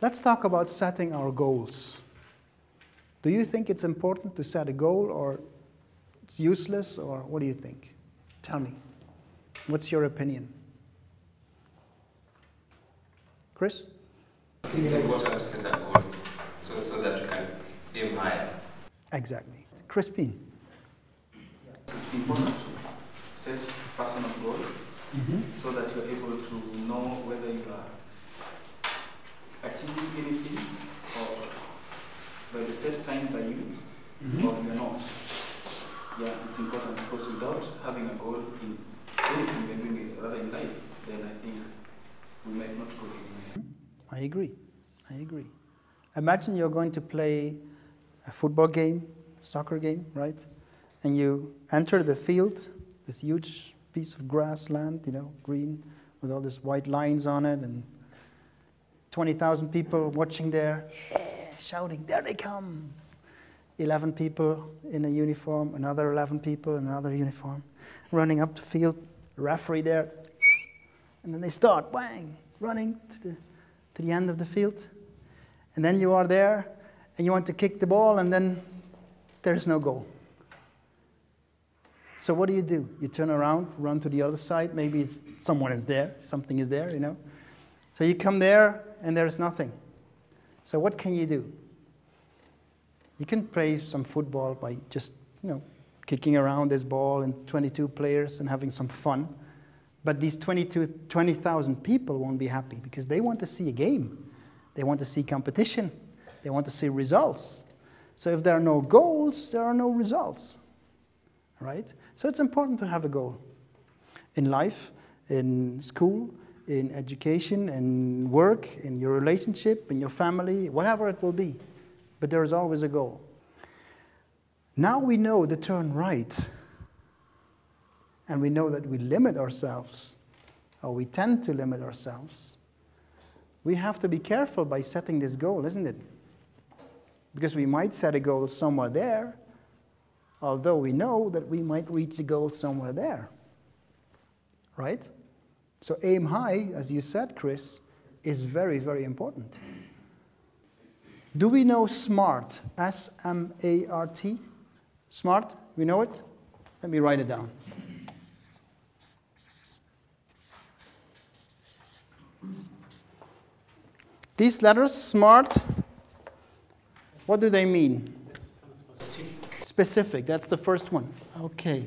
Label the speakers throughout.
Speaker 1: Let's talk about setting our goals. Do you think it's important to set a goal or it's useless or what do you think? Tell me. What's your opinion? Chris?
Speaker 2: It's important to set a goal so, so that you can aim higher.
Speaker 1: Exactly. Crispin?
Speaker 3: It's important to set personal goals
Speaker 1: Mm-hmm.
Speaker 3: so that you're able to know whether you are achieving anything or by the set time by you
Speaker 1: Mm-hmm.
Speaker 3: or you're not. Yeah, it's important because without having a goal in anything we're doing, in- rather in life, then I think we might not go anywhere.
Speaker 1: I agree. I agree. Imagine you're going to play a football game, soccer game, right? And you enter the field, this huge piece of grassland, you know, green, with all these white lines on it, and 20,000 people watching there, shouting, there they come. 11 people in a uniform, another 11 people in another uniform, running up the field, referee there, and then they start, bang, running to the, to the end of the field. And then you are there, and you want to kick the ball, and then there's no goal. So what do you do? You turn around, run to the other side. Maybe it's someone is there, something is there, you know. So you come there, and there's nothing. So what can you do? You can play some football by just, you know, kicking around this ball and 22 players and having some fun. But these 22 20,000 people won't be happy because they want to see a game. They want to see competition. They want to see results. So if there are no goals, there are no results. Right? So it's important to have a goal in life, in school, in education, in work, in your relationship, in your family, whatever it will be. But there is always a goal. Now we know the turn right, and we know that we limit ourselves, or we tend to limit ourselves. We have to be careful by setting this goal, isn't it? Because we might set a goal somewhere there, although we know that we might reach the goal somewhere there. Right? So aim high, as you said, Chris, is very, very important. Do we know SMART? S M A R T? SMART? We know it? Let me write it down. These letters, SMART, what do they mean? Specific, that's the first one. Okay.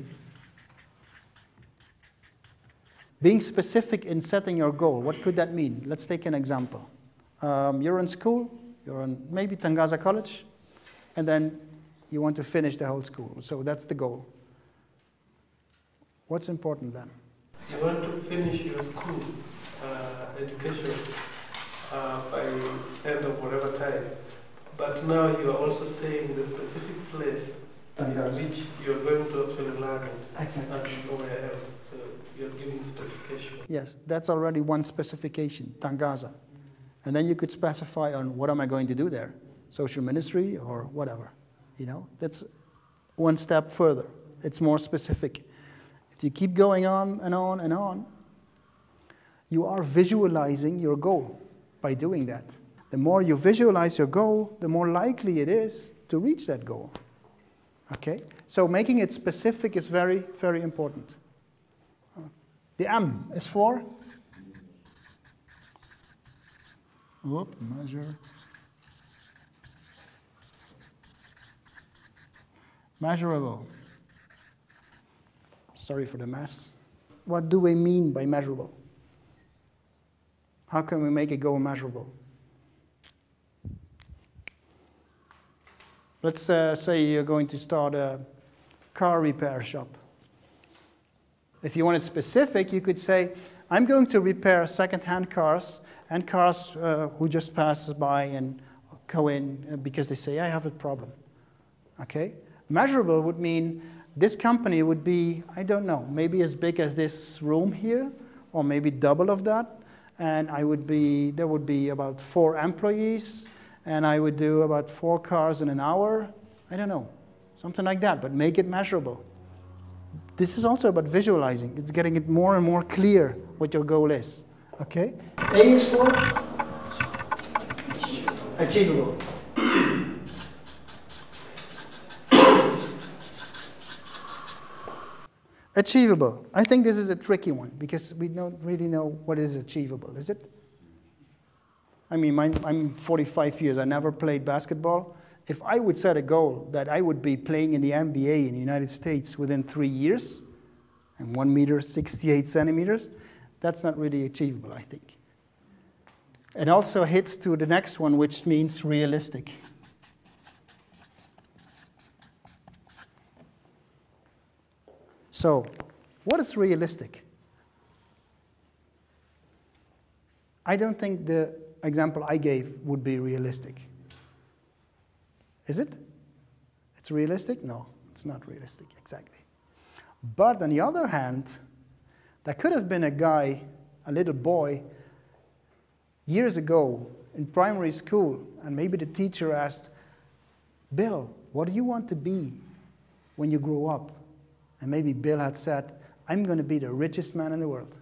Speaker 1: Being specific in setting your goal, what could that mean? Let's take an example. Um, you're in school, you're in maybe Tangaza College, and then you want to finish the whole school. So that's the goal. What's important then?
Speaker 4: You want to finish your school uh, education uh, by end of whatever time, but now you are also saying the specific place in which you are going to actually learn it,
Speaker 1: Exactly.
Speaker 4: and nowhere else. So you're giving specification.
Speaker 1: Yes, that's already one specification, Tangaza. And then you could specify on what am I going to do there? Social ministry or whatever. You know, that's one step further. It's more specific. If you keep going on and on and on, you are visualizing your goal by doing that. The more you visualize your goal, the more likely it is to reach that goal. Okay? So making it specific is very, very important. The M is for? Measure. Measurable. Sorry for the mess. What do we mean by measurable? How can we make it go measurable? Let's uh, say you're going to start a car repair shop. If you want it specific, you could say, I'm going to repair second-hand cars and cars uh, who just pass by and go in because they say, I have a problem. Okay? Measurable would mean this company would be, I don't know, maybe as big as this room here, or maybe double of that. And I would be, there would be about four employees, and I would do about four cars in an hour. I don't know, something like that, but make it measurable. This is also about visualizing. It's getting it more and more clear what your goal is. Okay? A is for Achievable. achievable. I think this is a tricky one because we don't really know what is achievable, is it? I mean, my, I'm 45 years, I never played basketball. If I would set a goal that I would be playing in the NBA in the United States within three years, and one meter, 68 centimeters, that's not really achievable, I think. It also hits to the next one, which means realistic. So, what is realistic? I don't think the example I gave would be realistic. Is it? It's realistic? No, it's not realistic, exactly. But on the other hand, there could have been a guy, a little boy, years ago in primary school, and maybe the teacher asked, Bill, what do you want to be when you grow up? And maybe Bill had said, I'm going to be the richest man in the world.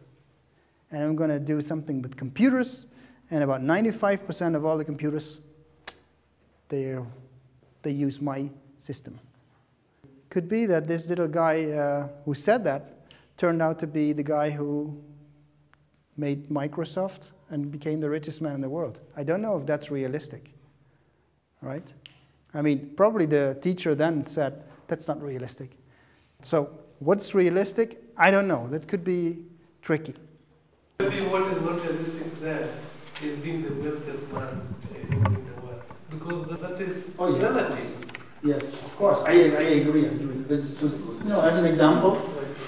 Speaker 1: And I'm going to do something with computers, and about 95% of all the computers, they they use my system. Could be that this little guy uh, who said that turned out to be the guy who made Microsoft and became the richest man in the world. I don't know if that's realistic, right? I mean, probably the teacher then said, that's not realistic. So, what's realistic? I don't know. That could be tricky.
Speaker 4: Maybe what is not realistic there is being the wealthiest man. Because that is
Speaker 1: Oh, yeah.
Speaker 4: relative.
Speaker 1: Yes, of course. I, I agree. I agree. But to, you know, as an example,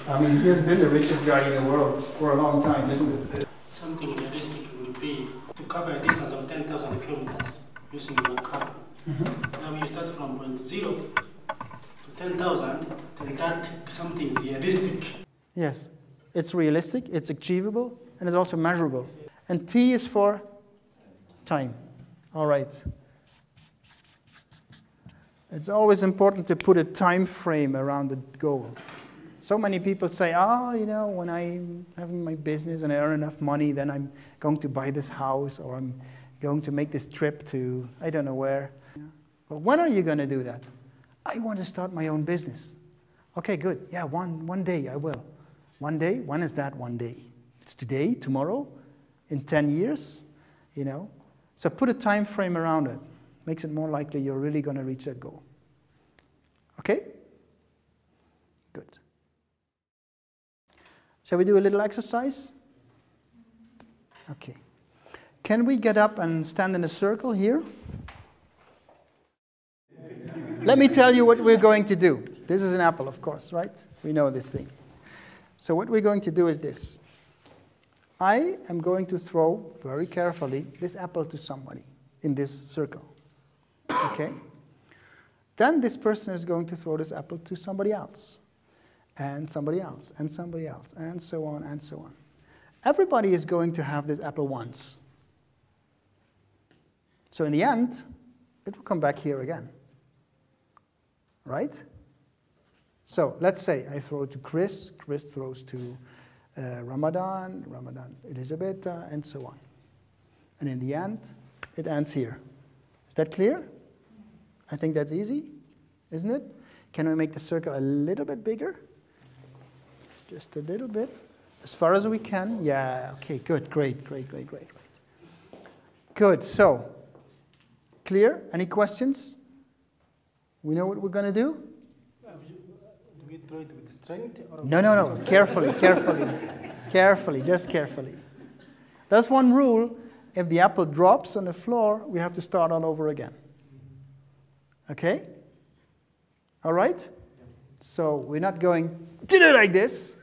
Speaker 1: I mean, he has been the richest guy in the world for a long time, isn't it?
Speaker 5: Something realistic would be to cover a distance of 10,000 kilometers using your car. Mm-hmm. Now, when you start from point zero to 10,000, then that something is realistic.
Speaker 1: Yes, it's realistic, it's achievable, and it's also measurable. And T is for time. All right. It's always important to put a time frame around the goal. So many people say, oh, you know, when I have my business and I earn enough money, then I'm going to buy this house or I'm going to make this trip to I don't know where. But when are you going to do that? I want to start my own business. Okay, good. Yeah, one, one day I will. One day? When is that one day? It's today, tomorrow, in 10 years, you know? So put a time frame around it. Makes it more likely you're really going to reach that goal. Okay? Good. Shall we do a little exercise? Okay. Can we get up and stand in a circle here? Let me tell you what we're going to do. This is an apple, of course, right? We know this thing. So, what we're going to do is this I am going to throw very carefully this apple to somebody in this circle. Okay? Then this person is going to throw this apple to somebody else, and somebody else, and somebody else, and so on and so on. Everybody is going to have this apple once. So in the end, it will come back here again. Right? So let's say I throw to Chris, Chris throws to uh, Ramadan, Ramadan, Elizabeth, uh, and so on. And in the end, it ends here. Is that clear? I think that's easy, isn't it? Can we make the circle a little bit bigger? Just a little bit. As far as we can. Yeah, okay, good, great, great, great, great, great. Good, so, clear? Any questions? We know what we're going to do?
Speaker 5: Do we throw it with strength or
Speaker 1: No, no, no. Carefully, carefully, carefully, just carefully. There's one rule. If the apple drops on the floor, we have to start all over again. Okay? All right? So we're not going to do like this,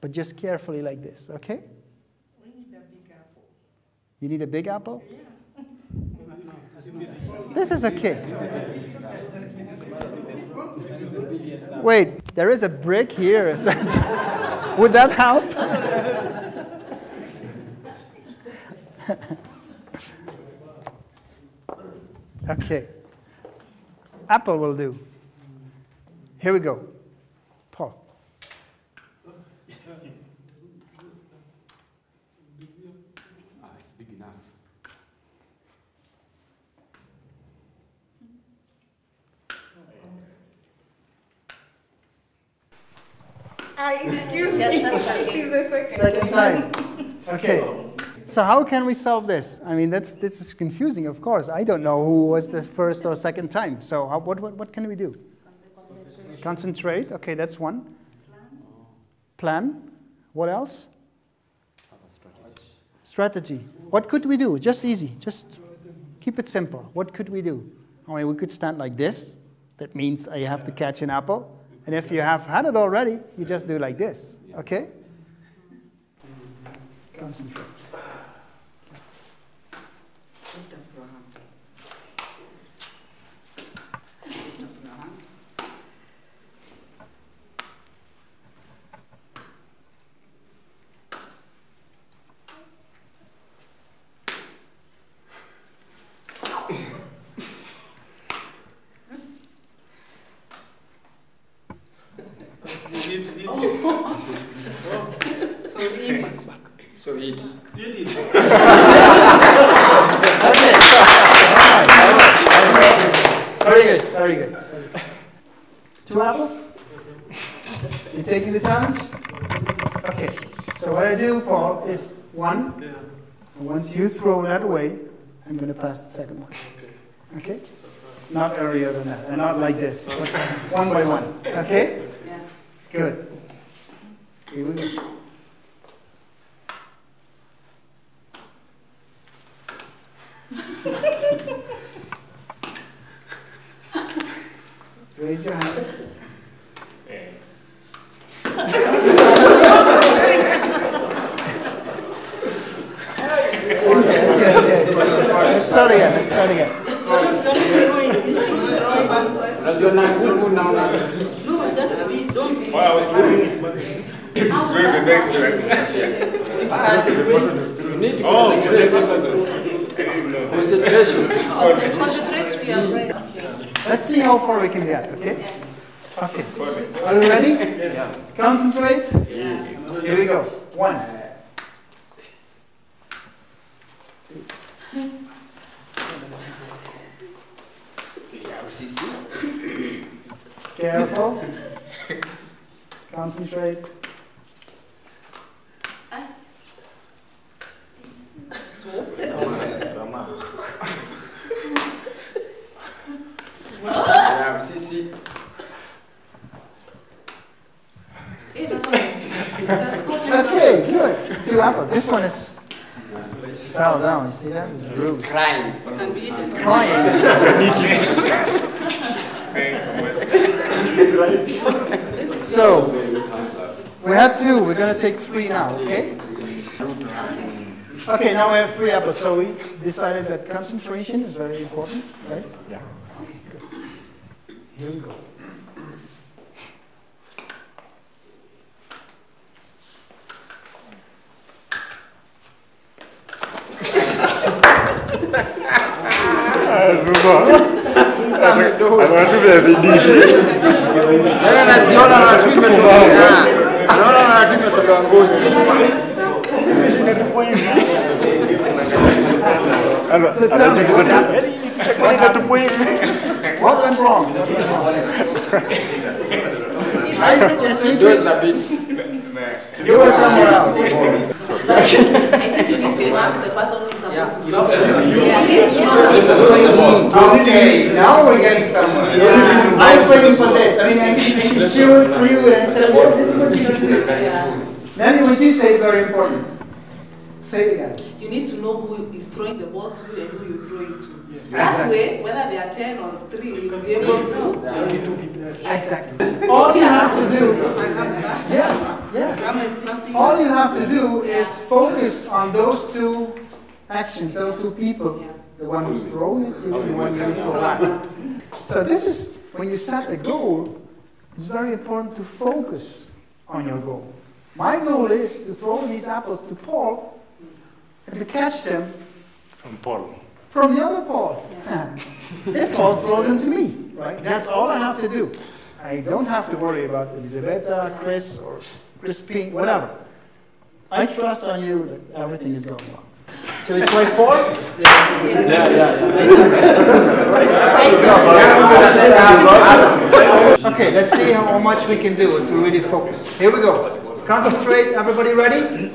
Speaker 1: but just carefully like this, okay?
Speaker 6: We need a big apple.
Speaker 1: You need a big apple?
Speaker 6: Yeah.
Speaker 1: This is okay. Wait, there is a brick here. That, would that help? okay. Apple will do. Here we go. Paul.
Speaker 7: Ah, it's big enough.
Speaker 6: I excuse
Speaker 7: yes,
Speaker 6: me.
Speaker 7: That's
Speaker 6: Second
Speaker 1: time. Okay. So how can we solve this? I mean, that's this is confusing. Of course, I don't know who was the first or second time. So how, what, what what can we do? Concentrate. Okay, that's one. Plan. What else? Strategy. Strategy. What could we do? Just easy. Just keep it simple. What could we do? I mean, we could stand like this. That means I have to catch an apple. And if you have had it already, you just do like this. Okay? Concentrate.
Speaker 2: So eat.
Speaker 5: Eat it.
Speaker 1: Okay. Very good. Very good. Two apples? You taking the challenge? Okay. So what I do, Paul, is one.
Speaker 5: Yeah.
Speaker 1: Once you throw that away, I'm going to pass the second one. Okay? Not earlier than that, and not like this. One by one. Okay?
Speaker 7: Yeah.
Speaker 1: Good. Here we go. Raise your hands. Yes, yes. Let's start again. Let's start again.
Speaker 2: Unajua na huku naona
Speaker 7: No, just be, don't be.
Speaker 8: Well, I was doing, doing the next direction.
Speaker 2: you need to concentrate.
Speaker 8: concentration.
Speaker 2: Concentration.
Speaker 7: Concentrate, we are
Speaker 1: Let's see how far we can get, okay?
Speaker 7: Yes.
Speaker 1: Okay. Are you ready? Concentrate. Here we go. One. Two. Careful. Concentrate.
Speaker 2: Yeah, sisi.
Speaker 7: Eh, that one is- just focus.
Speaker 1: Okay, good. Two apples. This one is fell down. You see that? It's bruised.
Speaker 2: Crying.
Speaker 7: Can be eaten.
Speaker 1: Crying. So we had two. We're gonna take three now. Okay. Okay. Now we have three apples. So we decided that concentration is very important, right?
Speaker 8: Yeah.
Speaker 1: Okay. Good. Here we go.
Speaker 2: Yaani anaziona na tu imetolewa. Anaona na tu imetolewa ngozi.
Speaker 1: So tell me, what happened? What happened? What went wrong? I suggested
Speaker 2: Those are bit.
Speaker 1: you were somewhere else.
Speaker 7: I think you need to mark the person who is supposed.
Speaker 1: Okay, now we're getting somewhere. I was waiting for this. I mean, I can cheer it for you and tell you this is what you're gonna do.
Speaker 7: Yeah.
Speaker 1: Then what you say is very important. Say it again.
Speaker 7: You need to know who is throwing the ball to you and who you throw it to. That way, whether they are 10 or 3, you'll be able to.
Speaker 1: Exactly. All you have to do, yes, yes. All you have to do is focus on those two actions, those two people. The one who's throwing it, and the one who's throw back. So this is, when you set a goal, it's very important to focus on your goal. My goal is to throw these apples to Paul and to catch them
Speaker 8: From Paul.
Speaker 1: from the other Paul. if Paul throws them to me, right? That's all I have to do. I don't have to worry about Elisabetta, Chris, or Crispine, whatever. I trust on you that everything is going well. Shall we try four? Yeah, Okay, let's see how much we can do if we really focus. Here we go. Concentrate. Everybody ready?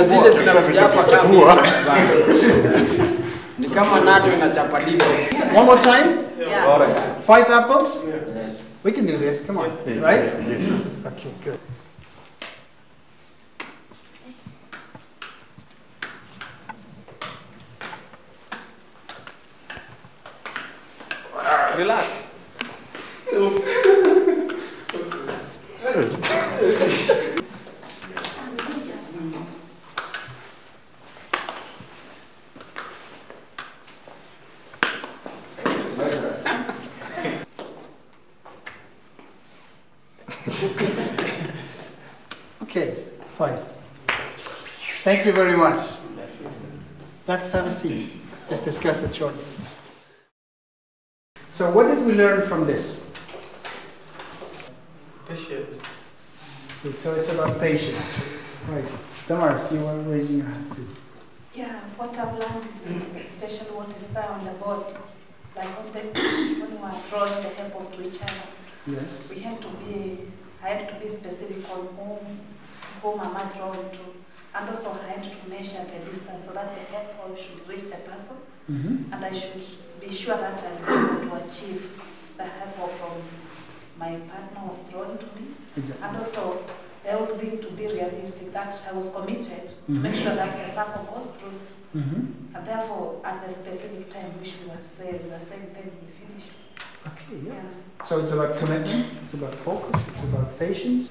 Speaker 9: Na zile zinakuja hapa kabisa ni kama nato inachapa lipo
Speaker 1: One more time.
Speaker 7: Yeah.
Speaker 1: Five apples. Yes. We can do this. Come on. Right? Okay, good. Okay, fine. Thank you very much. Let's have a seat. Just discuss it shortly. So, what did we learn from this?
Speaker 4: Patience.
Speaker 1: So, it's about patience. Right. Damaris, you were raising your hand too.
Speaker 6: Yeah, what I've learned is, especially what is there on the board, like on the, when we are drawing the apples to each other,
Speaker 1: Yes.
Speaker 6: we had to be, I had to be specific on whom, to whom am I drawing to. And also I had to measure the distance so that the apple should reach the person,
Speaker 1: Mm-hmm.
Speaker 6: and I should be sure that I'm able to achieve the apple from my partner was drawing to me.
Speaker 1: Exactly.
Speaker 6: And also, the whole thing to be realistic, that I was committed to
Speaker 1: Mhm.
Speaker 6: make sure that the circle goes through.
Speaker 1: Mm-hmm.
Speaker 6: And therefore, at the specific time which we were saying, we were saying then we finish.
Speaker 1: Okay, yeah.
Speaker 6: Yeah.
Speaker 1: So, it's about commitment, it's about focus, it's about patience.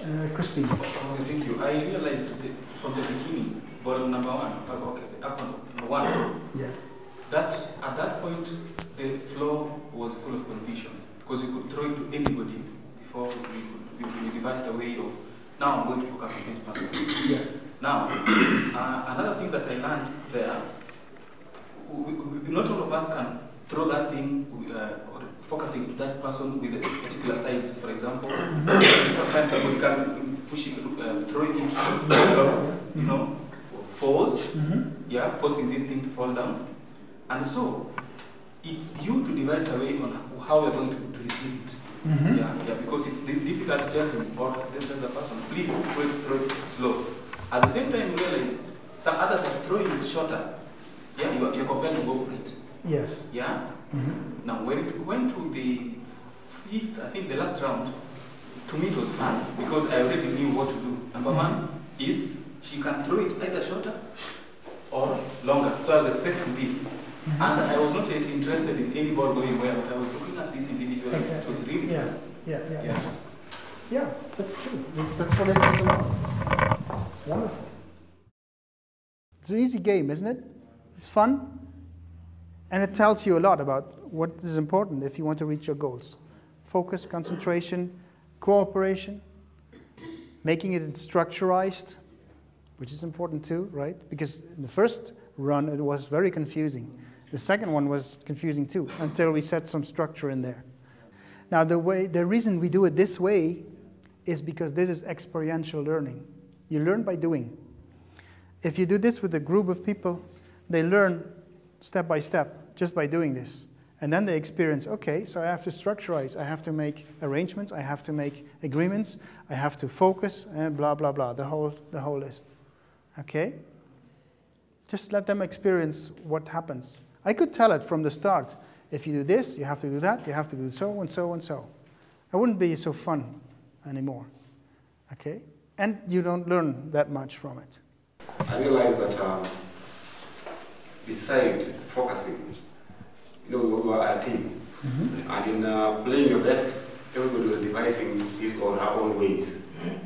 Speaker 1: Uh, Christine.
Speaker 3: Okay, thank you. I realized that from the beginning, ball number one, okay, the up on one,
Speaker 1: Yes.
Speaker 3: that at that point the floor was full of confusion because you could throw it to anybody before we, could, we, we devised a way of now I'm going to focus on this person.
Speaker 1: Yeah.
Speaker 3: Now, uh, another thing that I learned there, we, we, not all of us can throw that thing uh, or focusing to that person with a particular size. For example, if you find somebody can push it, uh, throw it a lot of, you know, force,
Speaker 1: Mm-hmm.
Speaker 3: yeah, forcing this thing to fall down. And so, it's you to devise a way on how you're going to, to receive it.
Speaker 1: Mm-hmm.
Speaker 3: Yeah, yeah, because it's difficult to tell him or tell the other person, please throw it, throw it slow. At the same time, realize some others are throwing it shorter. Yeah, you are, you're compelled to go for it.
Speaker 1: Yes.
Speaker 3: Yeah.
Speaker 1: Mm-hmm.
Speaker 3: Now, when it went to the fifth, I think the last round, to me it was fun because I already knew what to do. Number one is she can throw it either shorter or longer. So I was expecting this.
Speaker 1: Mm-hmm.
Speaker 3: And I was not really interested in any ball going where, but I was looking at this individual. It was really
Speaker 1: Yeah,
Speaker 3: fun.
Speaker 1: yeah, yeah.
Speaker 3: Yeah.
Speaker 1: Yeah, that's true. That's, that's what it's about. Wonderful. It's an easy game, isn't it? It's fun. And it tells you a lot about what is important if you want to reach your goals focus, concentration, cooperation, making it structurized, which is important too, right? Because the first run it was very confusing. The second one was confusing too, until we set some structure in there. Now, the, way, the reason we do it this way is because this is experiential learning. You learn by doing. If you do this with a group of people, they learn step by step just by doing this. And then they experience okay, so I have to structurize, I have to make arrangements, I have to make agreements, I have to focus, and blah, blah, blah, the whole, the whole list. Okay? Just let them experience what happens. I could tell it from the start. If you do this, you have to do that, you have to do so and so and so. It wouldn't be so fun anymore. Okay? And you don't learn that much from it.
Speaker 8: I realize that um, beside focusing, you know, we were a team. And in uh, playing your best, everybody was devising his or her own ways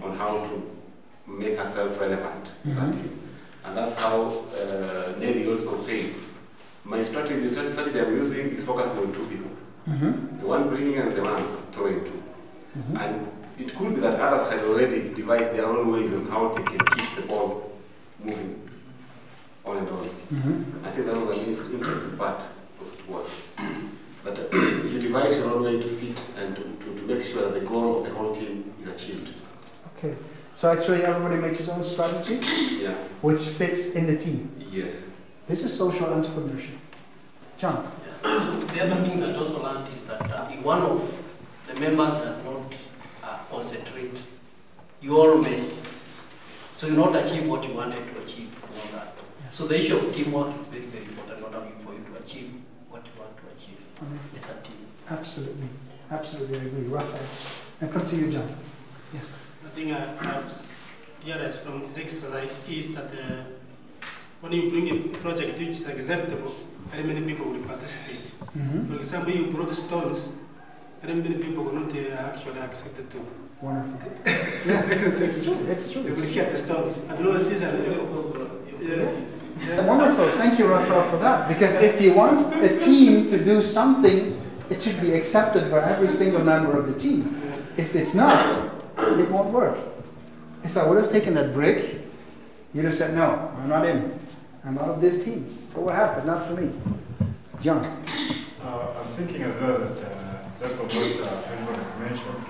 Speaker 8: on how to make herself relevant to that
Speaker 1: Mhm.
Speaker 8: team. And that's how uh, Nelly also said, my strategy, the strategy I'm using is focusing on two people.
Speaker 1: Mm-hmm.
Speaker 8: The one bringing and the one throwing to.
Speaker 1: Mm-hmm.
Speaker 8: And it could be that others had already devised their own ways on how they can keep the ball moving on and on.
Speaker 1: Mm-hmm.
Speaker 8: I think that was an in- interesting part of to watch. That uh, you devise your own way to fit and to, to, to make sure that the goal of the whole team is achieved.
Speaker 1: Okay. So actually, everybody makes his own strategy,
Speaker 8: Yeah.
Speaker 1: which fits in the team.
Speaker 8: Yes.
Speaker 1: This is social entrepreneurship. John. Yeah.
Speaker 5: So the other thing that also learned is that uh, if one of the members does not uh, concentrate, you all miss. So you not achieve what you wanted to achieve and all that. So the issue of teamwork is very, very important, not only for you to achieve what you want to achieve as a team.
Speaker 1: Absolutely. Absolutely, I agree. Raphael. And come to you, John. Yes.
Speaker 5: The thing I have realized from this exercise is that uh, when you bring a project which is acceptable, very many people will participate.
Speaker 1: Mm-hmm.
Speaker 5: For example, you brought stones, very many people will not uh, actually accept it too.
Speaker 1: Wonderful. yeah, it's true. It's true.
Speaker 5: They will fear the stones. I don't know, season. Yeah.
Speaker 1: Wonderful. Thank you, Raphael, for that. Because if you want a team to do something, it should be accepted by every single member of the team. If it's not, it won't work. If I would have taken that brick, you'd have said, no, I'm not in. I'm out of this team. But what happened? not for me. John.
Speaker 10: Uh, I'm thinking as well that, uh, that from what uh, everyone has mentioned,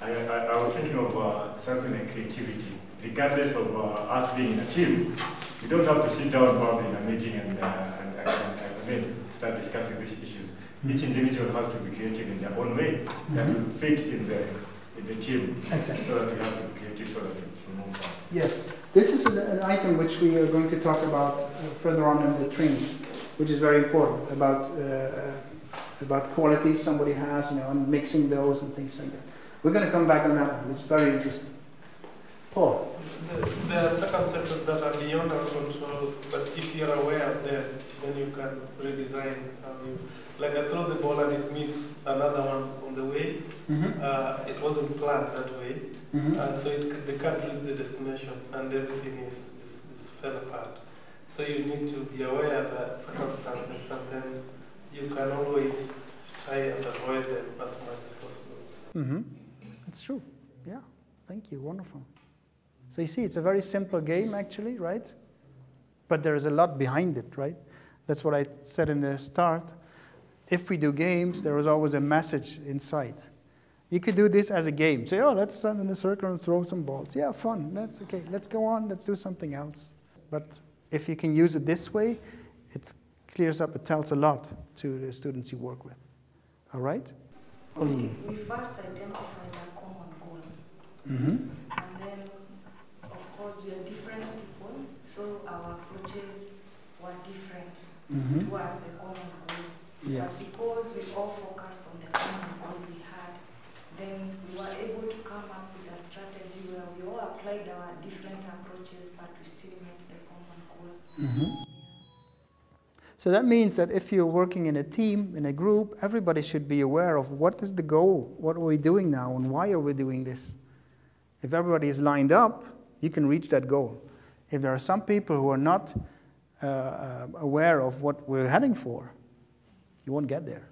Speaker 10: I, I, I was thinking of uh, something like creativity. Regardless of uh, us being in a team, we don't have to sit down probably in a meeting and, uh, and, and, and, start discussing these issues. Each individual has to be creative in their own way that will fit in the, in the team.
Speaker 1: Exactly.
Speaker 10: So that we have to be creative so that we we move on.
Speaker 1: Yes, this is an, an item which we are going to talk about uh, further on in the training, which is very important about uh, uh, about qualities somebody has, you know, and mixing those and things like that. We're going to come back on that one. It's very interesting. Paul.
Speaker 4: The- There are circumstances that are beyond our control, but if you're aware of them, then you can redesign how you. Like I throw the ball and it meets another one on the way.
Speaker 1: Mm-hmm.
Speaker 4: Uh, it wasn't planned that way,
Speaker 1: Mm-hmm.
Speaker 4: and so it, c- they can't reach the destination, and everything is, is, is fell apart. So you need to be aware of the circumstances, and then you can always try and avoid them as much as possible.
Speaker 1: Mm-hmm. It's true. Yeah. Thank you. Wonderful. So you see, it's a very simple game, actually, right? But there is a lot behind it, right? That's what I said in the start. If we do games, there is always a message inside. You could do this as a game. Say, oh, let's stand in a circle and throw some balls. Yeah, fun. That's okay. Let's go on. Let's do something else. But if you can use it this way, it clears up, it tells a lot to the students you work with. All right? Pauline.
Speaker 6: We first identified a common goal,
Speaker 1: Mm-hmm.
Speaker 6: and then, of course, we are different people, so our approaches different
Speaker 1: Mm-hmm.
Speaker 6: towards the common goal.
Speaker 1: Yes.
Speaker 6: But because we all focused on the common goal we had, then we were able to come up with a strategy where we all applied our different approaches, but we still met the common goal.
Speaker 1: Mhm. So that means that if you're working in a team, in a group, everybody should be aware of what is the goal, what are we doing now, and why are we doing this. If everybody is lined up, you can reach that goal. If there are some people who are not uh, aware of what we're heading for, you won't get there.